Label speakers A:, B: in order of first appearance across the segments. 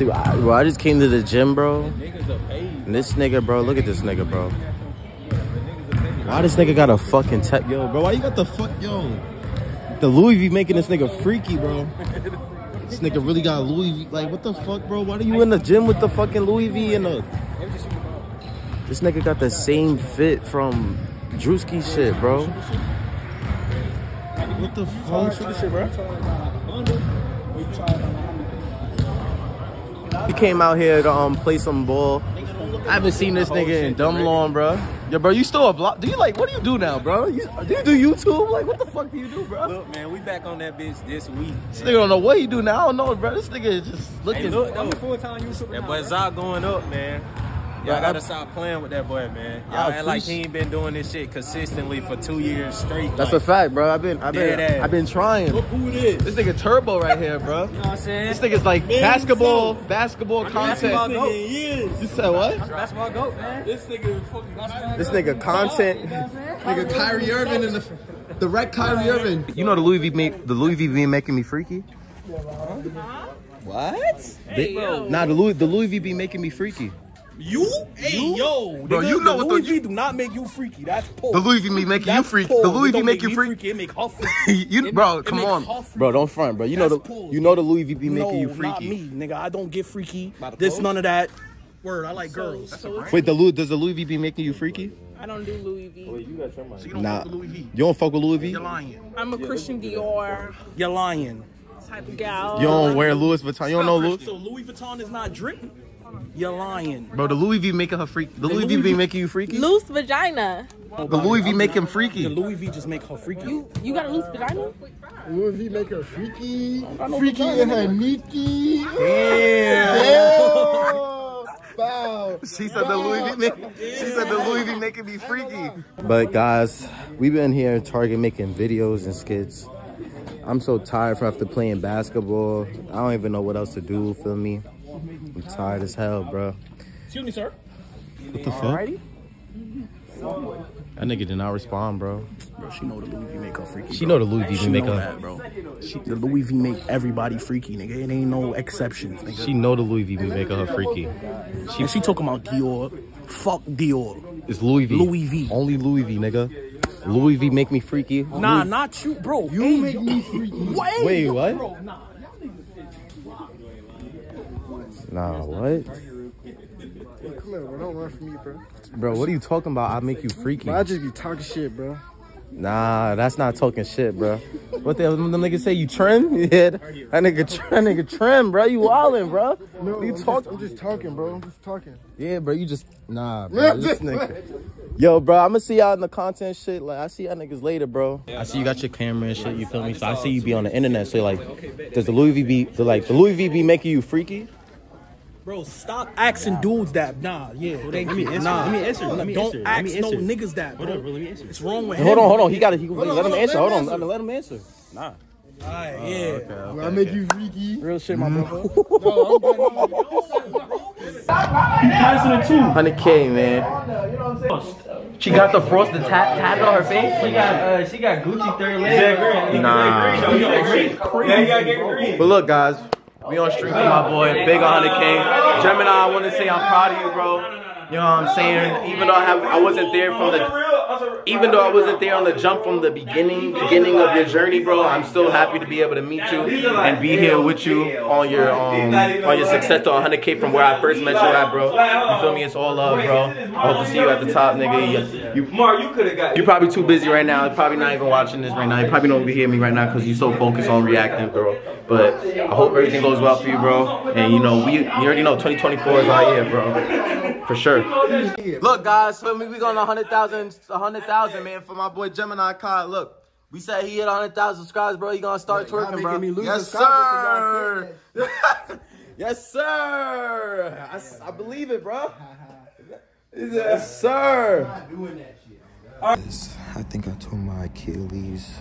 A: See, I, I just came to the gym, bro. And this nigga, bro, look at this nigga, bro. Why this nigga got a fucking tech, yo, bro? Why you got the fuck, yo? The Louis V making this nigga freaky, bro. This nigga really got Louis V. Like, what the fuck, bro? Why are you in the gym with the fucking Louis V and the? This nigga got the same fit from Druski shit, bro. What the fuck?
B: Shoot the shit, bro.
A: He came out here to um play some ball. I haven't seen this nigga in dumb long, bro. Yo, bro, you still a block? Do you like? What do you do now, bro? You, do you do YouTube? Like, what the fuck do you do, bro?
B: Look, man, we back on that bitch this week.
A: This nigga don't know what he do now. I don't know, bro. This nigga is just looking.
B: Hey, look,
C: I'm a full-time YouTuber
B: That
C: now,
B: boy
C: bro.
B: Zod going up, man. Y'all gotta stop playing with that boy, man. Y'all act like he ain't been doing this shit consistently for two years straight.
A: That's
B: like,
A: a fact, bro. I've been, I've been,
B: ass.
A: I've been trying.
B: Look who it is.
A: This nigga Turbo right here, bro.
C: You know what I'm saying?
A: This nigga's like basketball, basketball content.
C: basketball goat.
A: You said what?
C: Basketball goat, man.
B: This nigga fucking basketball.
A: This nigga content. Nigga Kyrie Irving and the the wreck Kyrie Irving. You know the Louis V make the Louis V be making me freaky.
B: What?
A: Hey, They- Nah, the Louis the Louis V be making me freaky.
B: You? Hey, yo.
A: Bro,
B: nigga,
A: you know
B: the
A: what the-
B: Louis V do not make you freaky. That's poor.
A: The Louis V be making you freaky. The Louis V
B: don't
A: make you
B: me
A: freaky.
B: It make her freaky.
A: you,
B: It-
A: bro,
B: it
A: come
B: make
A: on, bro. Don't front, bro. You know the
B: poor.
A: you know the Louis V be making
B: no,
A: you
B: not me, nigga. I don't get freaky.
A: By
B: This none of that. Word, I like girls.
A: Wait, the Louis does the Louis V be making you freaky?
D: I don't do Louis V.
B: So you don't
A: Nah.
B: fuck with Louis V.
A: You don't fuck with Louis V?
B: You're lying.
D: I'm a Christian Dior
B: You're lying.
D: type of gal.
A: You don't wear Louis Vuitton. You don't know Louis.
B: So Louis Vuitton is not drip. You're lying.
A: Bro, the Louis V making her freak. The Louis V
B: Louis
A: be
B: V-
A: making you freaky.
D: Loose vagina.
A: The Louis V make him freaky.
B: The Louis V just make her freaky.
D: You you got a loose vagina?
E: Louis V make her freaky, freaky in her Nikki.
A: Damn.
E: Bow.
A: She said the Louis V make, she said the Louis V making me freaky. But guys, we've been here at Target making videos and skits. I'm so tired from after playing basketball. I don't even know what else to do, feel me? I'm tired as hell, bro.
B: Excuse me, sir.
A: What the fuck? That nigga did not respond, bro.
B: Bro, she know the Louis V make her freaky.
A: She
B: bro.
A: know the Louis V
B: She
A: make her.
B: that, bro. She, the Louis V make everybody freaky, nigga. It ain't no exceptions, nigga.
A: She know the Louis V be making her freaky.
B: She, she talking about Dior. Fuck Dior.
A: It's Louis V.
B: Louis V.
A: Only Louis V, nigga. Louis V make me freaky.
B: Nah, not you, bro.
E: You
B: Hey,
E: make me freaky.
B: Wait,
A: Wait, what?
B: Bro, nah.
A: Nah, what?
E: Come here, bro. Don't run from me, bro.
A: Bro, what are you talking about? I make you freaky.
E: Bro, I just be talking shit, bro.
A: Nah, that's not talking shit, bro. What the hell? Them niggas say you trim? Yeah, that nigga, that nigga trim, bro. You wildin', bro.
E: No,
A: What you
E: I'm, just,
A: talking?
E: I'm just talking, bro. I'm just talking.
A: Yeah, bro. You just nah, bro. This nigga. Yo, bro. I'm gonna see y'all in the content shit. Like, I see y'all niggas later, bro. I see you got your camera and shit. You feel me? So I see you be on the internet. So like, does the Louis V be the like the Louis V be making you freaky?
B: Bro, stop asking dudes that. Nah, yeah. Thank you. Nah,
C: Let me answer. Let me
B: don't
C: answer. Let
B: ask
C: me
B: no
C: answer.
B: niggas that, bro.
C: Hold on, bro. Let me answer.
B: It's wrong with
A: Hey,
B: him.
A: hold on, hold on. He got it. He, let him
E: hold on,
A: answer. Hold on.
E: answer.
A: Let him answer.
C: Nah.
B: Alright, yeah.
E: I make you freaky.
B: Real shit, my brother.
A: Hundred K, man. She got the frosted tat tatted on her face.
C: She got uh, she got Gucci third leg.
A: Nah.
C: Yeah, you gotta get green.
A: But look, guys, we on street for my boy, Big 100K. Gemini, I want to say I'm proud of you, bro. You know what I'm saying? Even though I have, I wasn't there from the, even though I wasn't there on the jump from the beginning, beginning of your journey, bro. I'm still happy to be able to meet you and be here with you on your, um, on your success to 100K from where I first met you at, bro. You feel me? It's all love, bro. I hope to see you at the top, nigga. You
C: Mark, you could have got.
A: you're probably too busy right now. You're probably not even watching this right now. You probably don't even hear me right now because you're so focused on reacting, bro. But I hope everything goes well for you, bro. And you know, we you already know 2024 is our year, bro. For sure. Look, guys, for me, we going to 100,000, 100,000, man, for my boy Gemini Kai. Look, we said he hit 100,000 subscribers, bro. He gonna start
E: Y'all
A: twerking, bro.
E: me lose
A: Yes, sir. yes, sir. I, s- I believe it, bro. Yes, sir.
F: I think I tore my Achilles.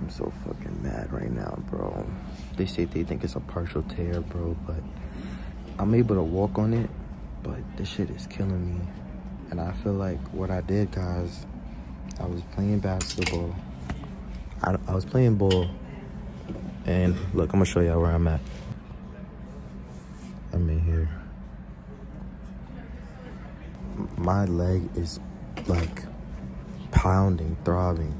F: I'm so fucking mad right now, bro. They say they think it's a partial tear, bro, but I'm able to walk on it, but this shit is killing me. And I feel like what I did, guys, I was playing basketball. I, I was playing ball. And look, I'm gonna show y'all where I'm at. I'm in here.
A: My leg is like pounding, throbbing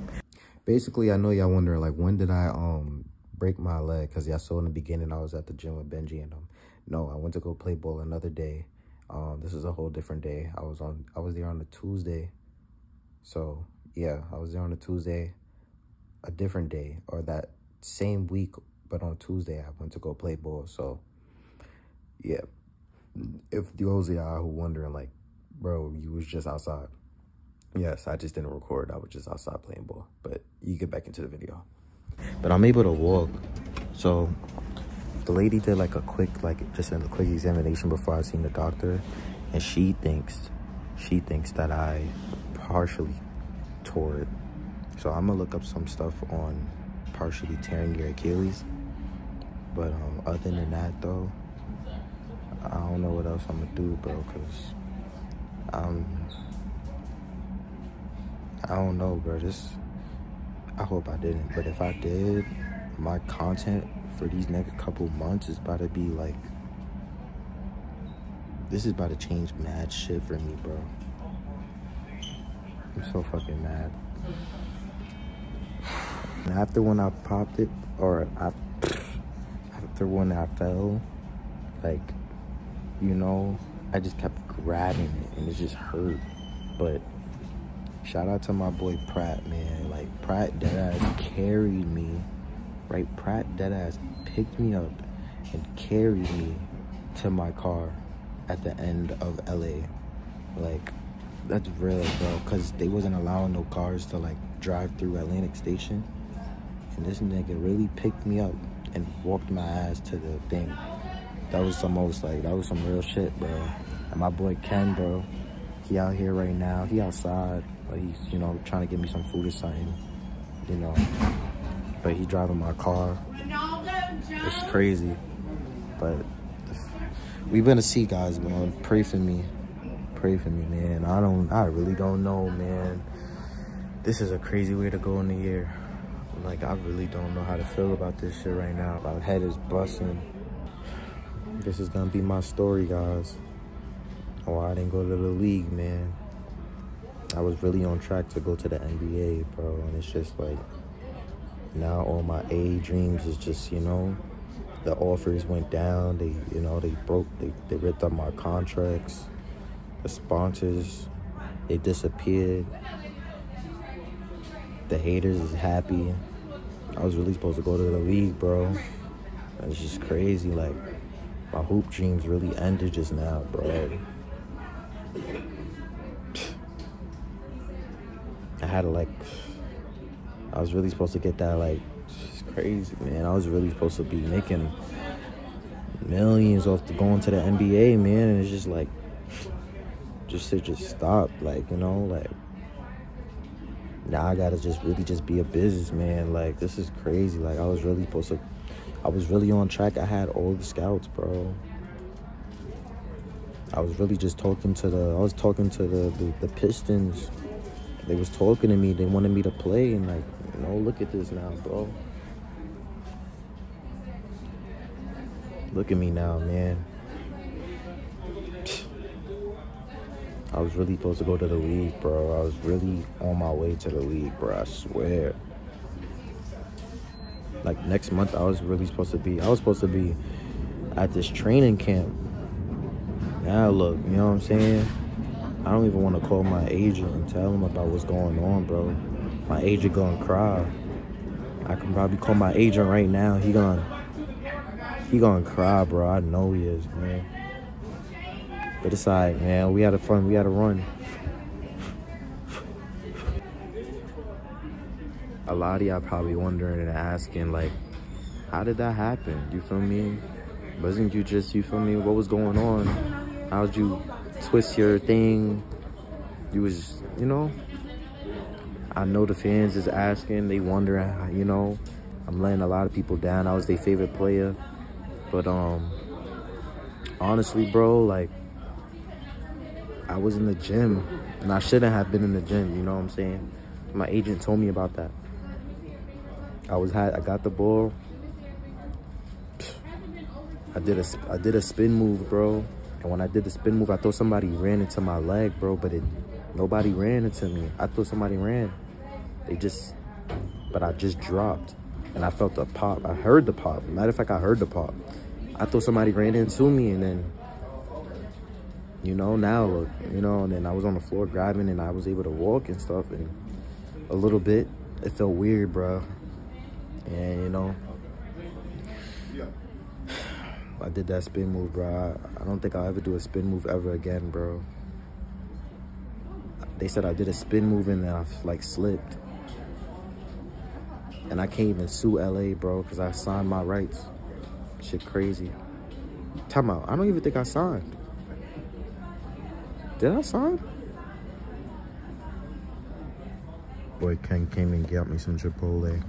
A: Basically, I know y'all wondering like when did I um break my leg? Cause y'all saw in the beginning I was at the gym with Benji and um no, I went to go play ball another day. Um, this is a whole different day. I was on I was there on a Tuesday. So yeah, I was there on a Tuesday, a different day, or that same week, but on Tuesday I went to go play ball. So yeah. If those of y'all who wondering like, bro, you was just outside. Yes, I just didn't record. I was just outside playing ball. But you get back into the video. But I'm able to walk. So the lady did like a quick, like just a quick examination before I seen the doctor. And she thinks, she thinks that I partially tore it. So I'm gonna look up some stuff on partially tearing your Achilles. But um, other than that though, I don't know what else I'm gonna do, bro, cause um, I don't know, bro. This, I hope I didn't, but if I did, my content for these next couple months is about to be like, this is about to change mad shit for me, bro. I'm so fucking mad. And after when I popped it, or after when I fell, like you know, I just kept grabbing it and it just hurt. But shout out to my boy Pratt, man. Like Pratt deadass carried me, right? Pratt deadass picked me up and carried me to my car at the end of LA. Like that's real, bro. Cause they wasn't allowing no cars to like drive through Atlantic Station. And this nigga really picked me up and walked my ass to the thing that was the most like that was some real shit, bro. And my boy Ken, bro, he out here right now. He outside, he's you know trying to get me some food or something, you know. But he driving my car. It's crazy, but we gonna see, guys, man. Pray for me, pray for me, man. I don't, I really don't know, man. This is a crazy way to go in the year. Like I really don't know how to feel about this shit right now. My head is busting this is gonna be my story, guys. Oh, I didn't go to the league, man. I was really on track to go to the NBA, bro. And it's just like, now all my A dreams is just, you know, the offers went down. They, you know, they broke, they, they ripped up my contracts. The sponsors, they disappeared. The haters is happy. I was really supposed to go to the league, bro. It's just crazy, like, my hoop dreams really ended just now, bro. Had like, I was really supposed to get that like, it's crazy, man. I was really supposed to be making millions off the going to the NBA, man. And it's just like, just to just stop, like you know, like now I gotta just really just be a businessman. Like this is crazy. Like I was really supposed to I was really on track. I had all the scouts, bro. I was really just talking to the, I was talking to the, the, the Pistons. They was talking to me. They wanted me to play. And like, you know, look at this now, bro. Look at me now, man. I was really supposed to go to the league, bro. I was really on my way to the league, bro. I swear like next month I was really supposed to be I was supposed to be at this training camp. Now look, you know what I'm saying? I don't even want to call my agent and tell him about what's going on, bro. My agent gonna cry. I can probably call my agent right now. He gonna he gonna cry, bro. I know he is, man. But it's alright, man. We had a fun. We had a run. a lot of y'all probably wondering and asking like how did that happen you feel me wasn't you just you feel me what was going on how'd you twist your thing. You was you know i know the fans is asking they wondering you know i'm letting a lot of people down. I was their favorite player. But um honestly bro like i was in the gym and i shouldn't have been in the gym you know what i'm saying? My agent told me about that. I was had I got the ball. I did a I did a spin move, bro. And when I did the spin move, I thought somebody ran into my leg, bro, but it nobody ran into me. I thought somebody ran. They just, but I just dropped. And I felt the pop. I heard the pop. Matter of fact, I heard the pop. I thought somebody ran into me and then, you know, now look, you know, and then I was on the floor grabbing and I was able to walk and stuff. And a little bit, it felt weird, bro. And, you know, I did that spin move, bro. I, I don't think I'll ever do a spin move ever again, bro. They said I did a spin move and then I like slipped. And I can't even sue LA, bro, because I signed my rights. Shit crazy. Time out. I don't even think I signed. Did I sign? Boy, Ken came and got me some Chipotle.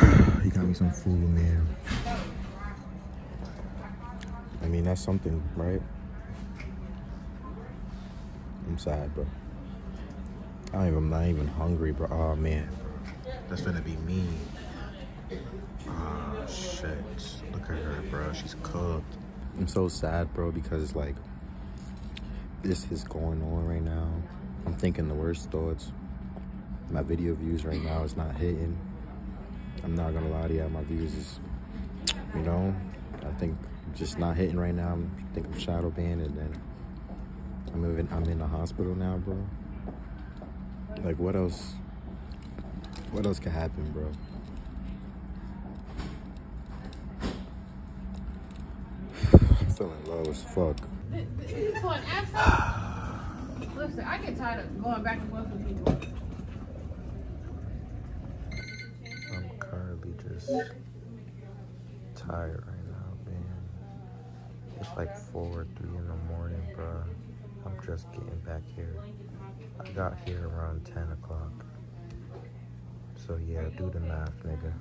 A: he got me some food, man. I mean, that's something, right? I'm sad, bro. I don't even, I'm not even hungry, bro. Oh, man. That's gonna be me. Oh, shit. Look at her, bro. She's cooked. I'm so sad, bro, because, like, this is going on right now. I'm thinking the worst thoughts. My video views right now is not hitting. I'm not gonna lie to you, my views is, you know, I think just not hitting right now. I think I'm shadow banned and then I'm even I'm in the hospital now, bro. Like what else? What else could happen, bro? I'm feeling low as fuck.
G: This one. Listen, I get tired of going back and forth with people.
A: I'm currently just tired right now, man. It's like four or three in the morning, bro. I'm just getting back here. I got here around 10 o'clock. So yeah, do the math, nigga.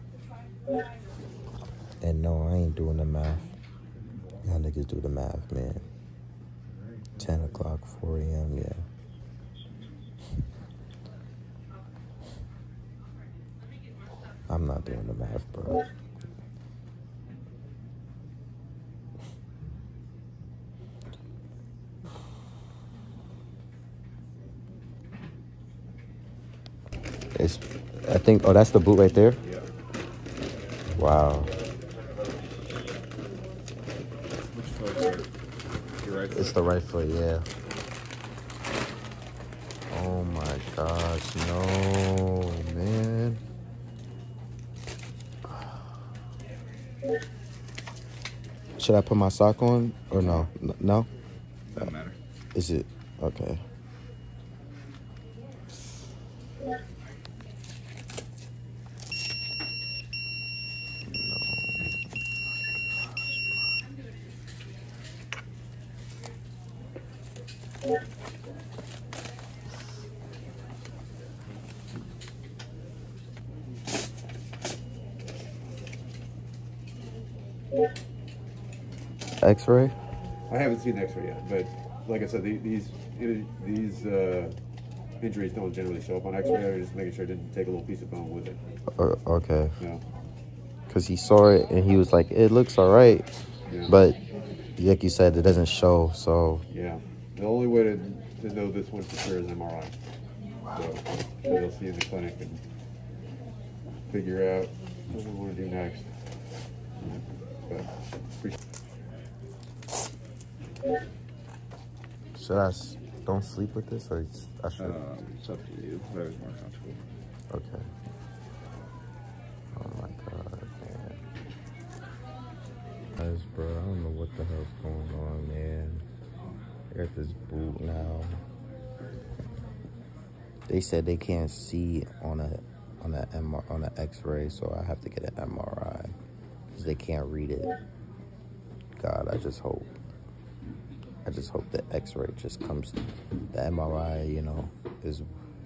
A: And no, I ain't doing the math. Y'all niggas do the math, man. 10 o'clock, 4 a.m., yeah. I'm not doing the math, bro. It's, I think, oh, that's the boot right there? Yeah. Wow. It's the right foot, yeah. Oh my gosh, no, man. Should I put my sock on or no? No?
E: Doesn't matter.
A: Is it? Okay. X-ray?
H: I haven't seen the X-ray yet, but like I said, the- these these uh, injuries don't generally show up on X-ray. I'm just making sure I didn't take a little piece of bone with it.
A: Uh, okay.
H: Yeah.
A: Because he saw it and he was like, it looks all right.
H: Yeah.
A: But like you said, it doesn't show. So
H: Yeah. The only way to, to know this one for sure is MRI. So, so they'll see in the clinic and figure out what we want to do next. But appreciate
A: should I s- don't sleep with this or s- I should?
E: Um, it's up to you. Whatever's more comfortable.
A: Okay. Oh my god, man. Guys, bro, I don't know what the hell's going on, man. I got this boot now. They said they can't see on a on a MR, on an X-ray, so I have to get an MRI because they can't read it. God, I just hope. I just hope the X-ray just comes, the MRI, you know, is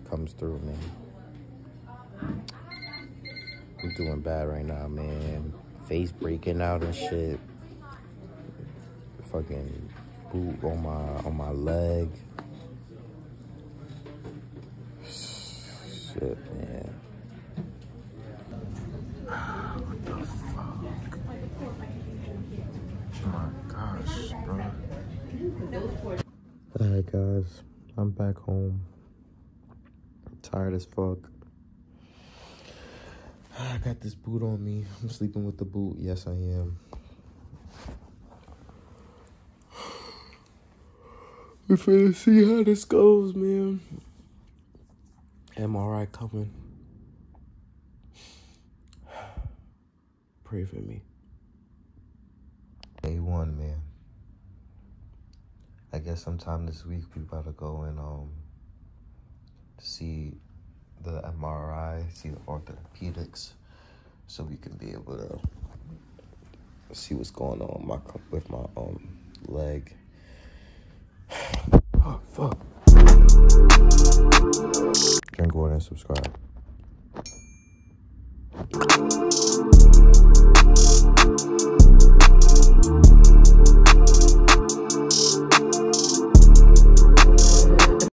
A: comes through, man. I'm doing bad right now, man. Face breaking out and shit. Fucking boot on my on my leg. Shit, man. What the fuck? my gosh, bro. Alright, guys. I'm back home. tired as fuck. I got this boot on me. I'm sleeping with the boot. Yes, I am. We're finna see how this goes, man. MRI coming. Pray for me. A1, man. I guess sometime this week we about to go and um see the MRI, see the orthopedics, so we can be able to see what's going on my with my um leg. oh fuck. Drink water and subscribe.